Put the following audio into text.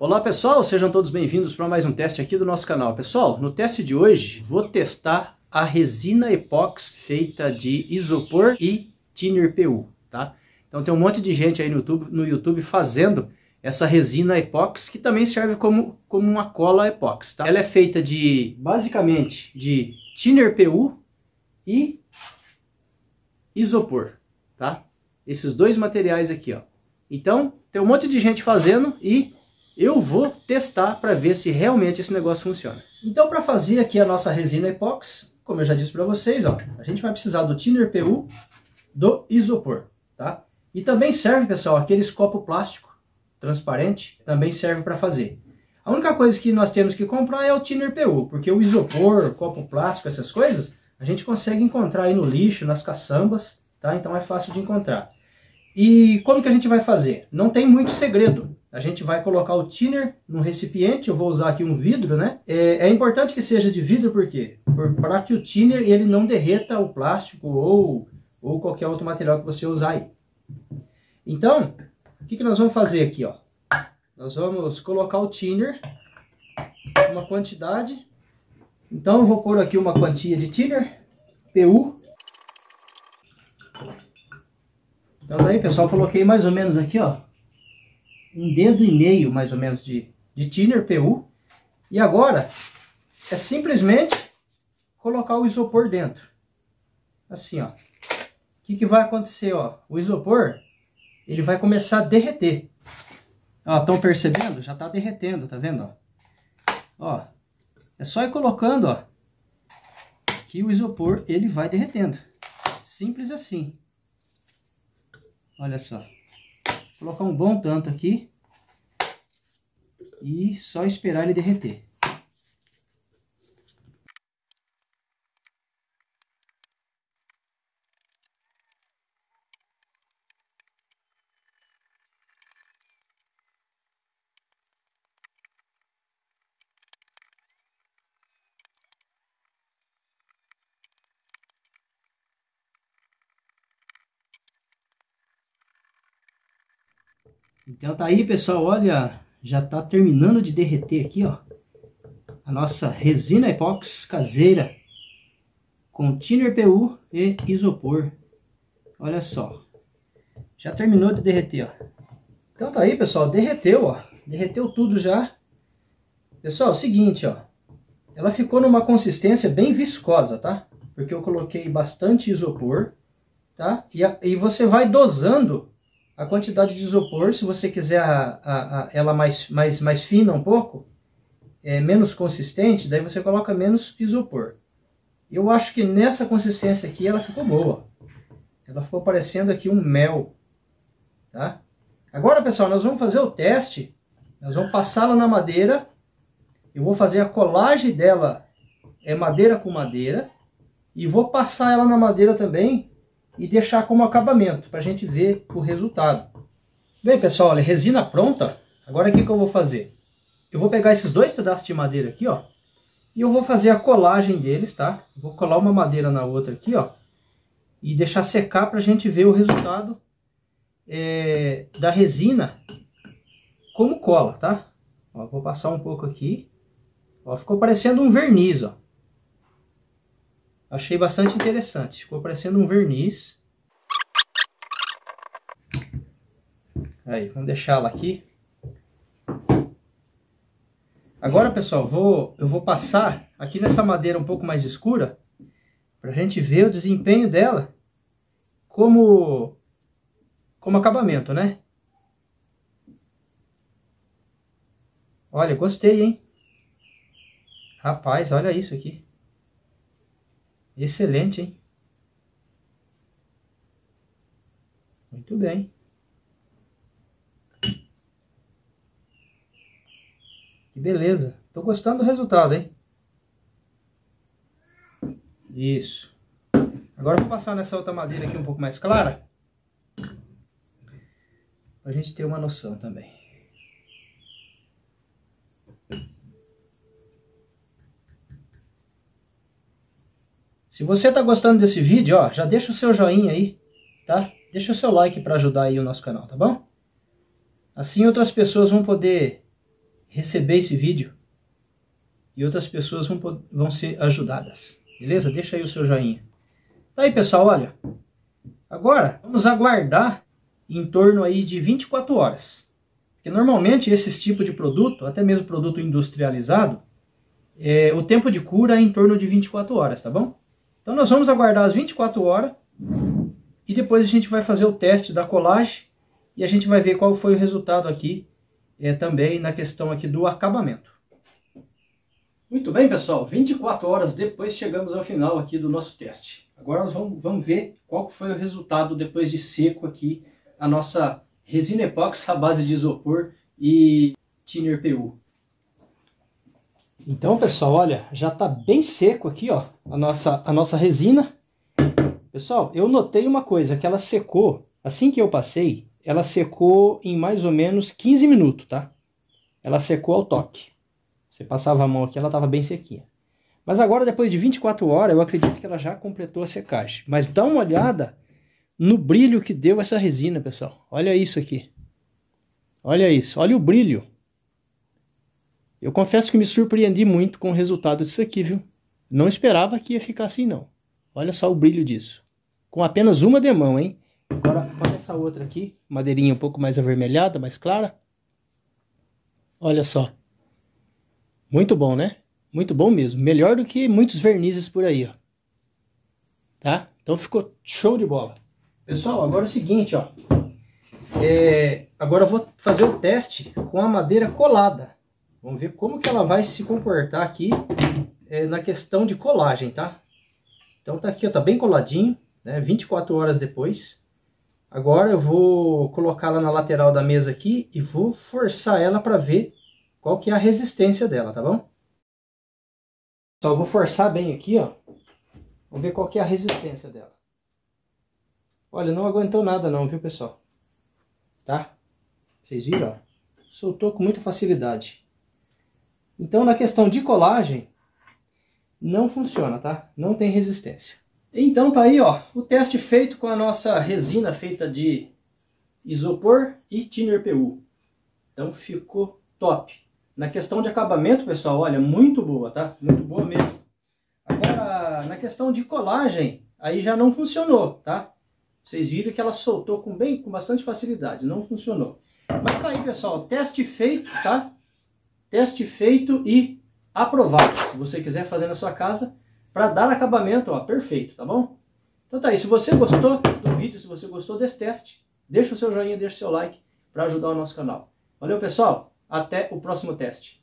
Olá pessoal, sejam todos bem-vindos para mais um teste aqui do nosso canal. Pessoal, no teste de hoje vou testar a resina epox feita de isopor e thinner PU, tá? Então tem um monte de gente aí no YouTube, no YouTube fazendo essa resina epox que também serve como, como uma cola epox, tá? Ela é feita de, basicamente, de thinner PU e isopor, tá? Esses dois materiais aqui, ó. Então, tem um monte de gente fazendo e eu vou testar para ver se realmente esse negócio funciona. Então, para fazer aqui a nossa resina epox, como eu já disse para vocês, ó, a gente vai precisar do thinner PU, do isopor, tá? E também serve, pessoal, aqueles copo plástico transparente, também serve para fazer. A única coisa que nós temos que comprar é o thinner PU, porque o isopor, copo plástico, essas coisas, a gente consegue encontrar aí no lixo, nas caçambas, tá? Então é fácil de encontrar. E como que a gente vai fazer? Não tem muito segredo. A gente vai colocar o thinner num recipiente, eu vou usar aqui um vidro, né? É, é importante que seja de vidro, por quê? Para que o thinner ele não derreta o plástico ou, ou qualquer outro material que você usar aí. Então, o que, que nós vamos fazer aqui, ó? Nós vamos colocar o thinner, uma quantidade. Então, eu vou pôr aqui uma quantia de thinner, PU. Então, daí, pessoal, coloquei mais ou menos aqui, ó, um dedo e meio, mais ou menos, de, de thinner PU. E agora, é simplesmente colocar o isopor dentro. Assim, ó. O que, que vai acontecer, ó? O isopor, ele vai começar a derreter. Ó, estão percebendo? Já está derretendo, tá vendo, ó? Ó, é só ir colocando, ó, que o isopor, ele vai derretendo. Simples assim. Olha só. Colocar um bom tanto aqui. E só esperar ele derreter. Então tá aí, pessoal, olha, já tá terminando de derreter aqui, ó. A nossa resina epox caseira com thinner PU e isopor. Olha só. Já terminou de derreter, ó. Então tá aí, pessoal, derreteu, ó. Derreteu tudo já. Pessoal, é seguinte, ó. Ela ficou numa consistência bem viscosa, tá? Porque eu coloquei bastante isopor, tá? E, a, e você vai dosando a quantidade de isopor, se você quiser a, a, a, ela mais, mais, mais fina um pouco, é, menos consistente, daí você coloca menos isopor. Eu acho que nessa consistência aqui ela ficou boa. Ela ficou parecendo aqui um mel. Tá? Agora, pessoal, nós vamos fazer o teste. Nós vamos passá-la na madeira. Eu vou fazer a colagem dela, é madeira com madeira. E vou passar ela na madeira também e deixar como acabamento, para a gente ver o resultado. Bem, pessoal, olha, resina pronta. Agora o que, que eu vou fazer? Eu vou pegar esses dois pedaços de madeira aqui, ó, e eu vou fazer a colagem deles, tá? Vou colar uma madeira na outra aqui, ó, e deixar secar para a gente ver o resultado é, da resina como cola, tá? Ó, vou passar um pouco aqui. Ó, ficou parecendo um verniz, ó. Achei bastante interessante. Ficou parecendo um verniz. Aí, vamos deixá-la aqui. Agora, pessoal, vou, eu vou passar aqui nessa madeira um pouco mais escura para a gente ver o desempenho dela como, como acabamento, né? Olha, gostei, hein? Rapaz, olha isso aqui. Excelente, hein? Muito bem. Que beleza. Tô gostando do resultado, hein? Isso. Agora vou passar nessa outra madeira aqui um pouco mais clara. Pra gente ter uma noção também. Se você está gostando desse vídeo, ó, já deixa o seu joinha aí, tá? Deixa o seu like para ajudar aí o nosso canal, tá bom? Assim outras pessoas vão poder receber esse vídeo e outras pessoas vão, vão ser ajudadas. Beleza? Deixa aí o seu joinha. Tá aí, pessoal, olha. Agora, vamos aguardar em torno aí de 24 horas. Porque normalmente esses tipos de produto, até mesmo produto industrializado, é, o tempo de cura é em torno de 24 horas, tá bom? Então nós vamos aguardar as 24 horas e depois a gente vai fazer o teste da colagem e a gente vai ver qual foi o resultado aqui é, também na questão aqui do acabamento. Muito bem, pessoal, 24 horas depois chegamos ao final aqui do nosso teste. Agora nós vamos, vamos ver qual foi o resultado depois de seco aqui a nossa resina epóxi à base de isopor e thinner PU. Então, pessoal, olha, já está bem seco aqui, ó, a nossa, a nossa resina. Pessoal, eu notei uma coisa, que ela secou, assim que eu passei, ela secou em mais ou menos 15 minutos, tá? Ela secou ao toque. Você passava a mão aqui, ela estava bem sequinha. Mas agora, depois de 24 horas, eu acredito que ela já completou a secagem. Mas dá uma olhada no brilho que deu essa resina, pessoal. Olha isso aqui. Olha isso, olha o brilho. Eu confesso que me surpreendi muito com o resultado disso aqui, viu? Não esperava que ia ficar assim, não. Olha só o brilho disso. Com apenas uma demão, hein? Agora, olha essa outra aqui. Madeirinha um pouco mais avermelhada, mais clara. Olha só. Muito bom, né? Muito bom mesmo. Melhor do que muitos vernizes por aí, ó. Tá? Então ficou show de bola. Pessoal, agora é o seguinte, ó. É, agora eu vou fazer o teste com a madeira colada. Vamos ver como que ela vai se comportar aqui é, na questão de colagem, tá? Então tá aqui, ó, tá bem coladinho, né? 24 horas depois. Agora eu vou colocá-la na lateral da mesa aqui e vou forçar ela para ver qual que é a resistência dela, tá bom? Só vou forçar bem aqui, ó. Vamos ver qual que é a resistência dela. Olha, não aguentou nada não, viu, pessoal? Tá? Vocês viram? Soltou com muita facilidade. Então, na questão de colagem, não funciona, tá? Não tem resistência. Então tá aí, ó, o teste feito com a nossa resina feita de isopor e thinner PU. Então ficou top. Na questão de acabamento, pessoal, olha, muito boa, tá? Muito boa mesmo. Agora, na questão de colagem, aí já não funcionou, tá? Vocês viram que ela soltou com bem, com bastante facilidade, não funcionou. Mas tá aí, pessoal, teste feito, tá? Teste feito e aprovado. Se você quiser fazer na sua casa, para dar acabamento, ó, perfeito, tá bom? Então tá aí, se você gostou do vídeo, se você gostou desse teste, deixa o seu joinha, deixa o seu like para ajudar o nosso canal. Valeu, pessoal! Até o próximo teste.